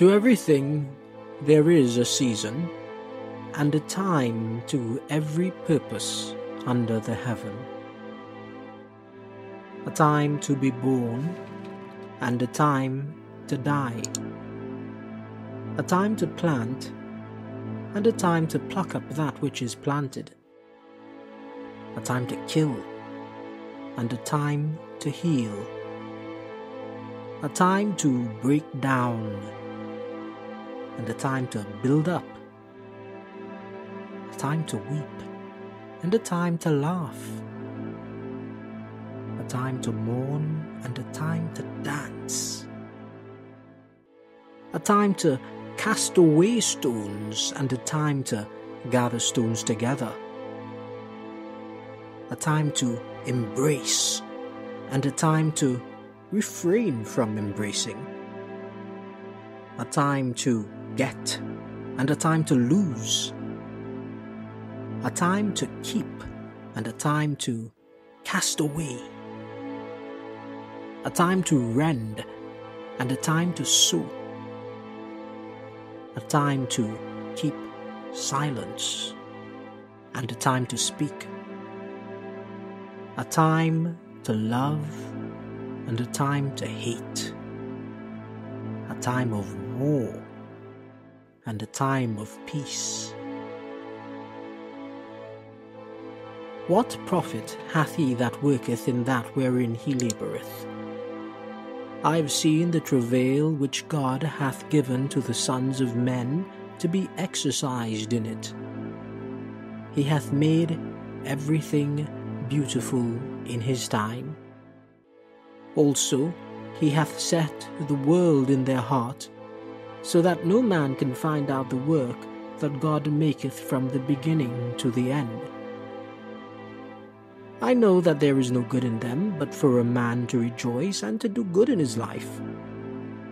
To everything there is a season, and a time to every purpose under the heaven. A time to be born, and a time to die. A time to plant, and a time to pluck up that which is planted. A time to kill, and a time to heal. A time to break down, and a time to build up. A time to weep, and a time to laugh. A time to mourn, and a time to dance. A time to cast away stones, and a time to gather stones together. A time to embrace, and a time to refrain from embracing. A time to get, and a time to lose. A time to keep, and a time to cast away. A time to rend, and a time to sew. A time to keep silence, and a time to speak. A time to love, and a time to hate. A time of war, and a time of peace. What profit hath he that worketh in that wherein he laboureth? I have seen the travail which God hath given to the sons of men to be exercised in it. He hath made everything beautiful in his time. Also, he hath set the world in their heart, so that no man can find out the work that God maketh from the beginning to the end. I know that there is no good in them but for a man to rejoice and to do good in his life,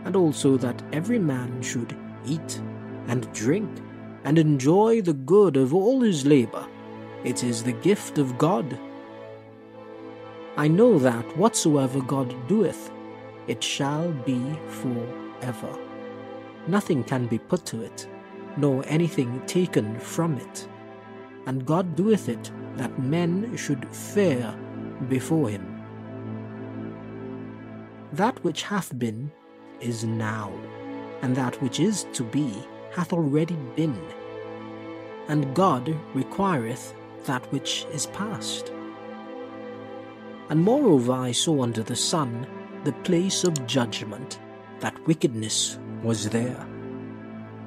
and also that every man should eat and drink and enjoy the good of all his labor. It is the gift of God. I know that whatsoever God doeth, it shall be for ever. Nothing can be put to it, nor anything taken from it. And God doeth it that men should fear before him. That which hath been is now, and that which is to be hath already been. And God requireth that which is past. And moreover I saw under the sun the place of judgment, that wickedness was there,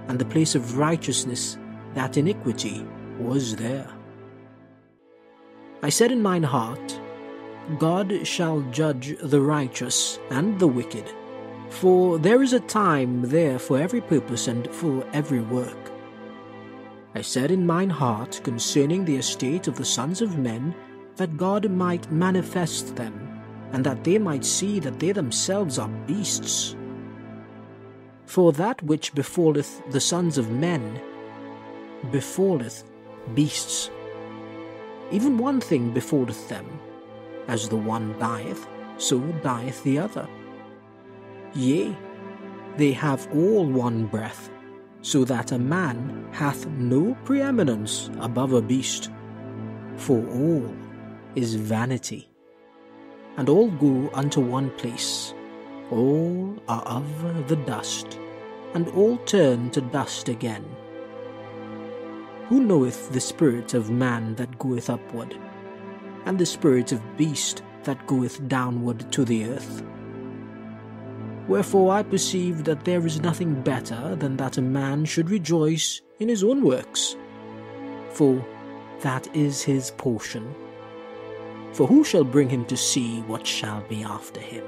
and the place of righteousness, that iniquity was there. I said in mine heart, God shall judge the righteous and the wicked, for there is a time there for every purpose and for every work. I said in mine heart concerning the estate of the sons of men, that God might manifest them, and that they might see that they themselves are beasts. For that which befalleth the sons of men befalleth beasts. Even one thing befalleth them, as the one dieth, so dieth the other. Yea, they have all one breath, so that a man hath no preeminence above a beast, for all is vanity, and all go unto one place. All are of the dust, and all turn to dust again. Who knoweth the spirit of man that goeth upward, and the spirit of beast that goeth downward to the earth? Wherefore I perceive that there is nothing better than that a man should rejoice in his own works, for that is his portion. For who shall bring him to see what shall be after him?